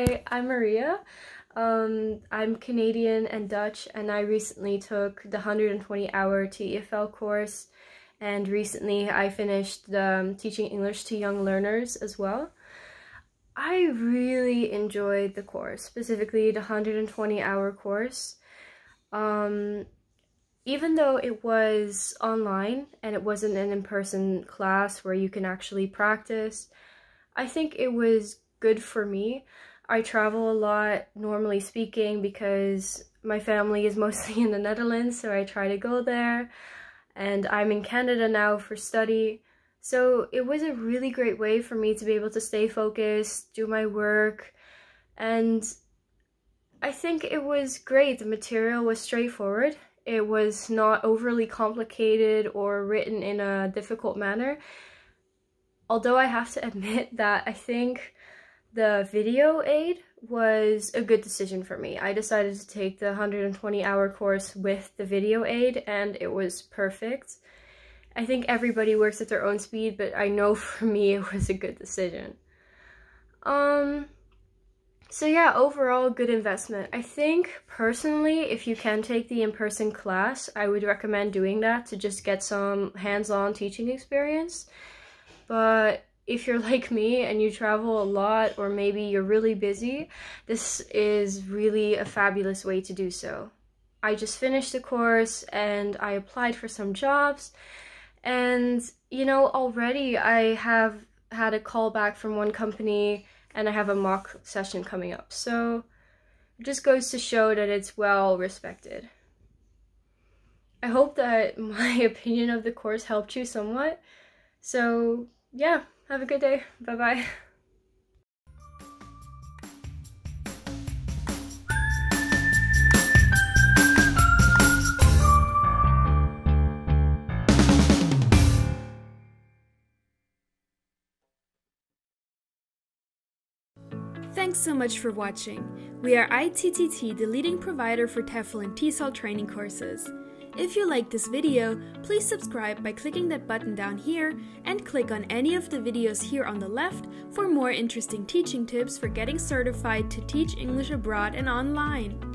Hi, I'm Maria. Um, I'm Canadian and Dutch, and I recently took the 120 hour TEFL course, and recently I finished um, Teaching English to Young Learners as well. I really enjoyed the course, specifically the 120 hour course. Um, even though it was online and it wasn't an in-person class where you can actually practice, I think it was good for me. I travel a lot, normally speaking, because my family is mostly in the Netherlands, so I try to go there. And I'm in Canada now for study. So it was a really great way for me to be able to stay focused, do my work, and I think it was great. The material was straightforward. It was not overly complicated or written in a difficult manner. Although I have to admit that I think the video aid was a good decision for me. I decided to take the 120 hour course with the video aid and it was perfect. I think everybody works at their own speed, but I know for me it was a good decision. Um, so yeah, overall good investment. I think personally, if you can take the in-person class, I would recommend doing that to just get some hands-on teaching experience. But if you're like me and you travel a lot or maybe you're really busy, this is really a fabulous way to do so. I just finished the course and I applied for some jobs and you know already I have had a call back from one company and I have a mock session coming up. So it just goes to show that it's well respected. I hope that my opinion of the course helped you somewhat. So yeah, have a good day. Bye bye. Thanks so much for watching. We are ITTT, the leading provider for TEFL and TESOL training courses. If you like this video, please subscribe by clicking that button down here and click on any of the videos here on the left for more interesting teaching tips for getting certified to teach English abroad and online.